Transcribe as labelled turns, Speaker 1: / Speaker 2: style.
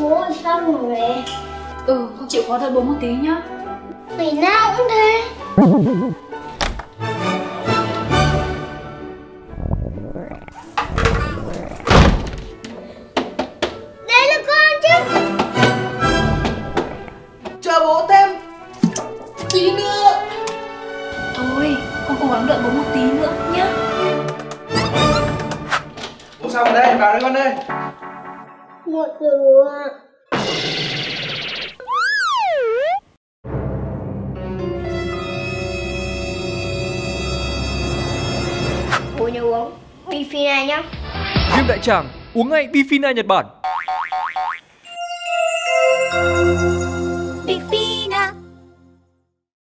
Speaker 1: Bố xong rồi mẹ
Speaker 2: Ừ, con chịu khó đợi bố một tí nhá.
Speaker 1: Ngày nào cũng thế. Đây là con chứ.
Speaker 3: Chờ bố thêm. Tí nữa.
Speaker 2: Thôi, con cố gắng đợi bố một tí nữa nhá.
Speaker 3: Bố xong rồi đây, vào đây con ơi
Speaker 1: Một giờ ạ Bố nhớ uống Bifi này nhá
Speaker 4: Viêm đại tràng, uống ngay Bifina Nhật Bản.